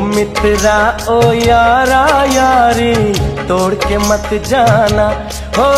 मित्रा ओ यारा यारी तोड़ के मत जाना। हो